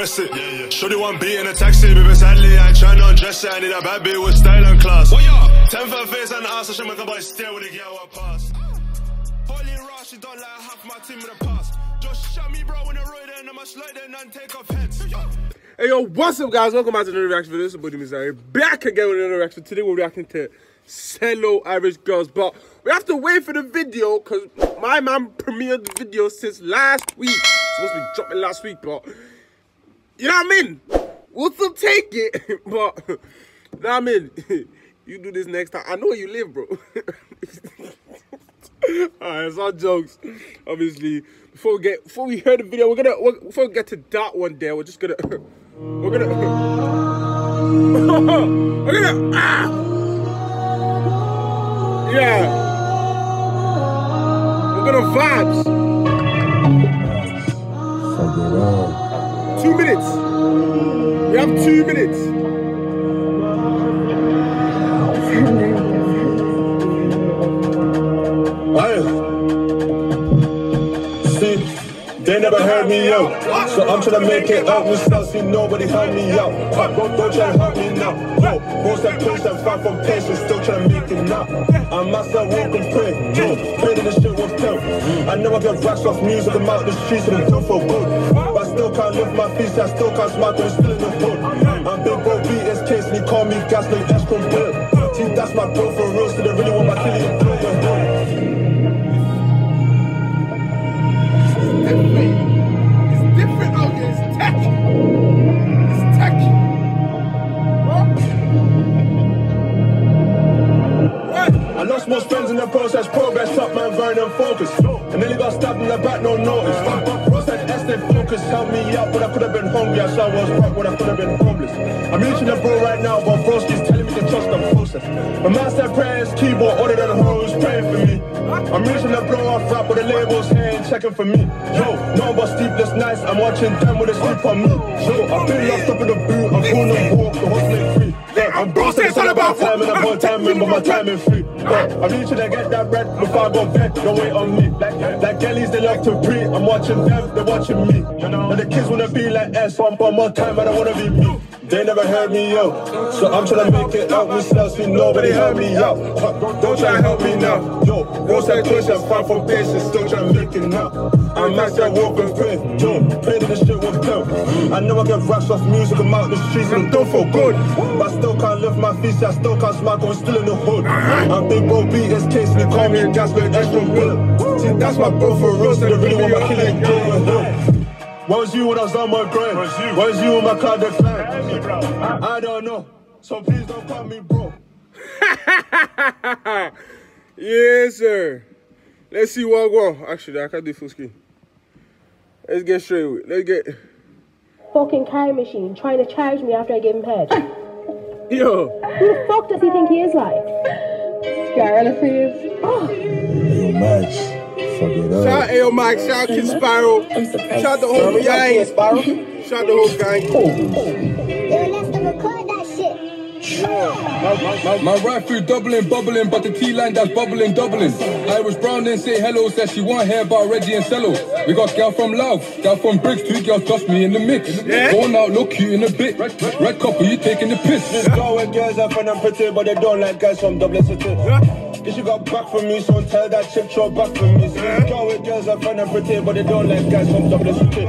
press it. Yeah, yeah. Shorty one beat in a taxi, baby sadly, I ain't trying to undress it. I need a bad bitch with style and class. Oh, yeah. Ten for face and ass, I should make a boy stare with a girl walk past. Holy Ross, she don't like half my team in the past. Just shut me, bro, when the road and I'ma slide in and take off heads. Hey yo, what's up guys? Welcome back to another reaction video. This is Buddy Mizari. Back again with another reaction. Today we're reacting to Sello Irish Girls. But we have to wait for the video because my man premiered the video since last week. It's supposed to be dropping last week, but you know what I mean? We'll still take it, but you know what I mean? you do this next time. I know where you live, bro. Alright, it's all jokes. Obviously, before we get before we hear the video, we're gonna we're, before we get to that one there, we're just gonna we're gonna we're gonna ah yeah we're gonna vibes. Two minutes. We have two minutes. See they never heard me out. So I'm trying to make it out myself. See, nobody heard me out. Don't, don't try to hurt me now. Yo, what's that push that far from patience? Still trying to make it now. I'm myself walk and pray. Yo, pray that this shit won't tell. I know I get racks off music. I'm out the streets and I'm done for good. I still can't lift my feet. I still can't smile. I'm still in the hood. I'm big bro BS case and he call me gas like that's from bird. See, that's my bro for real. So they really want my killing. most friends in the process, progress, top man, burn burning focus. And then he got stabbed in the back, no notice. Ross said S, focus, help me out, but I could have been hungry. I saw I was broke, but I could have been homeless. I'm reaching the bro right now, but broski's telling me to trust the process. My man prayers, keyboard, order than the hoes, praying for me. I'm reaching the blow off rap with the labels here checking for me. Yo, no but sleepless nights, I'm watching them with a sleep on me. Yo, I've been locked up in the boot, I'm and walk, the make free. Yeah, I'm all about time and I'm on time, but my time is free. Yeah, I'm reaching to get that bread before I go bed, don't wait on me. Like, like they like to pre, I'm watching them, they're watching me. You know, and the kids wanna be like S, one, one more time, I don't wanna be me. They never heard me out. So I'm trying to make it out myself, see nobody heard me out. Don't try to help me now. Yo, that push and fight for patience, still trying to make it now. I'm out there walking pray. Yo, that this shit won't tell. I know I get raps off music, I'm out the streets and I'm done for good. But I still can't lift my feet, I still can't smile, I'm still in the hood. I'm big bro BS case, they call me a gas, but extra bullet. See, that's my bro for real, so they really want my killing. Was you when I was on my grind? Was you? Was you in my car that flying? I don't know. So please don't call me bro. yes, sir. Let's see what go. Actually, I can't do full screen. Let's get straight with it. Let's get. Fucking car machine trying to charge me after I gave him head. Yo. Who the fuck does he think he is like? Scarlet please. Oh. Yo, Max. Fuck it up. Shout out Ayo Mike, shout out Kid Spiral. Shout out the whole gang. Shout out the whole gang. Yo, let's record that shit. My, my, right through doubling, bubbling, but the T line that's bubbling, doubling. Irish Brown then say hello, said she want hair about Reggie and Sello. We got girl from Love, girl from Briggs, two girls just me in the mix. Yeah. Going out, look cute in a bit. Red, red couple, you taking the piss. This girl with girls are fun and pretty, but they don't like guys from Dublin City. Yeah. If she got back for me, so tell that chick throw back for me. So yeah. girl with girls are fun and pretty, but they don't like guys from Dublin City.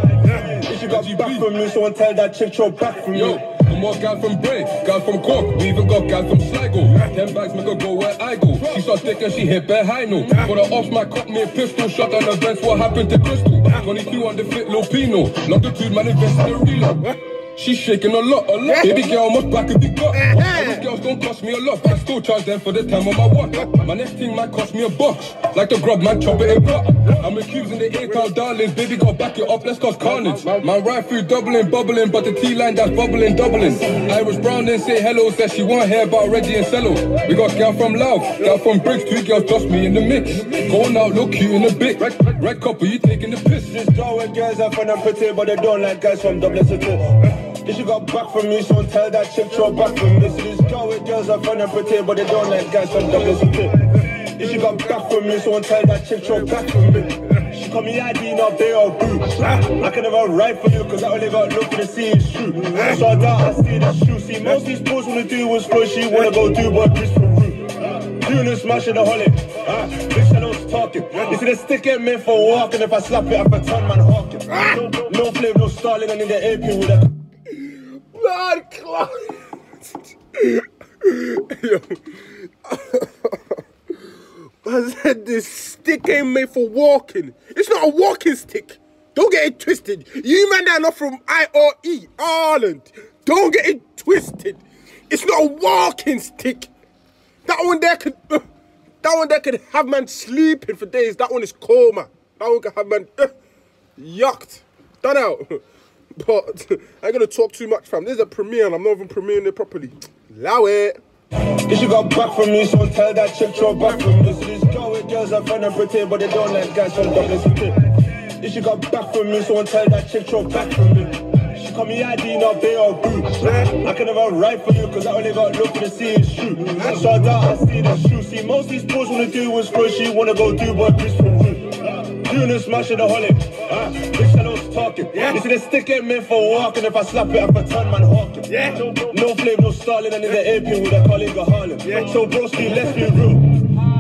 If she got back for me, so tell that chick throw back for me. Yo, I'm more guy from Bray, guy from Cork, we even got guys from Sligo. Ten bags make her go where I go. She saw thick and she hit bare high no. For the off my cop me a pistol, shot on the vents, what happened to Crystal? 22 on the fit Lopino, longitude man invest in the reload. She's shaking a lot, a lot. Baby girl must back a big butt. Girls don't cost me a lot, but I still charge them for the time on my watch. My next thing might cost me a box. Like the grub man, chop it in. I'm accusing the eight town darlings. Baby girl, back it up, let's cause carnage. My right through doubling, bubbling, but the T line that's bubbling, doubling. Irish Brown then say hello, says she want hair about Reggie and Sello. We got girl from Love, girl from Briggs, two girls just me in the mix. Going out, look cute in a bit. Red, red couple, you taking the piss. This girl with girls are fun and pretty, but they don't like guys from Dublin City. If she got back from me, so tell that chick throw back from me. See this girl with girls are fun and pretty, but they don't like guys from Dublin City. If she got back from me, so tell that chick throw back from me. She call me ID, not Bay or Boo. I can never write for you, cause I only got look for the see it's true. So I doubt I see the shoe. See, most these boys wanna do was flow, she wanna go do what Chris for root. Doing a smash in the holly. Ah, big shadows talking. You see the stick ain't meant for walking. If I slap it, I turn man hawking. No, no flame, no starling, and in the AP with a Blood clot. Yo. I said this stick ain't made for walking. It's not a walking stick. Don't get it twisted. You man that are not from IOE, Ireland. Don't get it twisted. It's not a walking stick. That one there could uh, that one there could have man sleeping for days. That one is coma. That one could have man uh, yucked. Done out. But I ain't gonna talk too much, fam. This is a premiere and I'm not even premiering it properly. Allow it. If she got back from me, so tell that chick throw back from me. These girl with girls are fun and pretty, but they don't like guys from City. If she got back from me, so tell that chick throw back from me. She call me ID, not Bay or Boo. I can never write for you, cause I only got look for see it's true. So I doubt I see the shoe. See, most these boys wanna do was throw, she wanna go do what Chris from root. Doing a smash in the big shadows talking. You see the stick ain't meant for walking. If I slap it, I can turn man hawking. Yeah. No, no flame, no starling, and in the AP with a colleague of Harlem. Yeah. So broski, let's be real.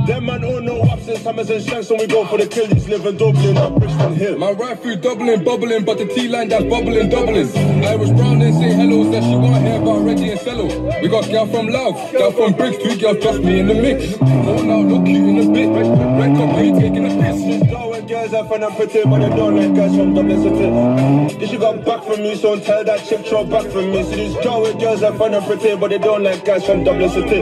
Them man own no absence, hammers and shanks when we go for the kill. These live in Dublin, not Brixton Hill. My right through doubling, bubbling, but the T line that's bubbling, doubling. Irish brown and say hello, said she wanna hear about Reggie and Sello. We got girl from Love, girl from Briggs, two girls just me in the mix. Oh now look cute in a bit, red cup, we taking a piss. This girl with fun and pretty, but they don't like guys from Dublin City. This she got back from me, so tell that chick throw back from me. See this girl with girls are fun and pretty, but they don't like guys from Dublin City.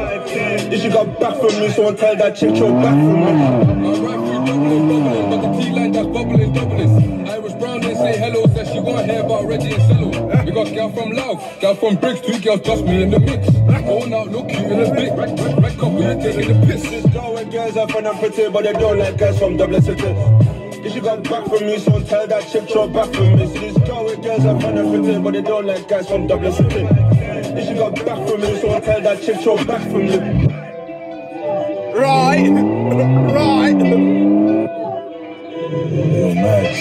This she got back from me, so tell that chick throw back from me. My right through doubling, bubbling, but the T line that's bubbling, doubling. Irish brown and say hello, said she want hear about Reggie and Sello. We got girl from Love, girl from Briggs, two girls just me in the mix. Oh now look cute in a bit, red, red, red cup, we taking the piss. This girl with girls are fun and pretty, but they don't like guys from Dublin City. If she got back from me, so tell that chick throw back from me. See this girl with girls are fun and pretty, but they don't like guys from Dublin City. If she got back from me, so tell that chick throw back from me. Right. right. Yo, Max,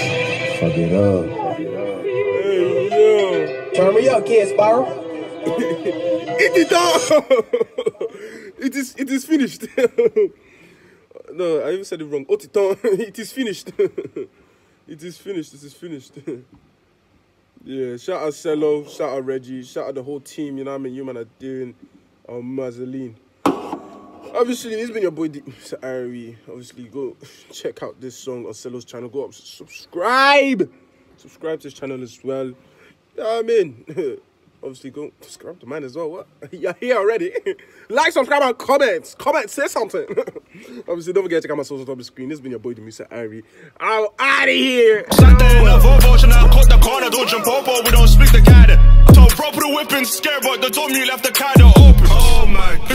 fuck it up. Hey, yo. Turn me up, kid Sparrow. It is done. it is it is finished. no, I even said it wrong. It is finished. it is finished. This is finished. yeah, shout out Sello, shout out Reggie, shout out the whole team, you know what I mean? You man are doing um Mazeline. Obviously, it's been your boy Mr. Obviously, go check out this song on Sello's channel. Go up, subscribe. Subscribe to his channel as well. You know what I mean? Obviously, go subscribe to mine as well. What? You're here already. like, subscribe, and comment. Comment, say something. Obviously, don't forget to check out my socials on the screen. This has been your boy, Mr. Ari. I'm out of here. Sat there in a Volvo, and I cut the corner, don't jump over, we don't split the guy. Told proper the whipping, scared, but they told me you left the car door open. Oh my god.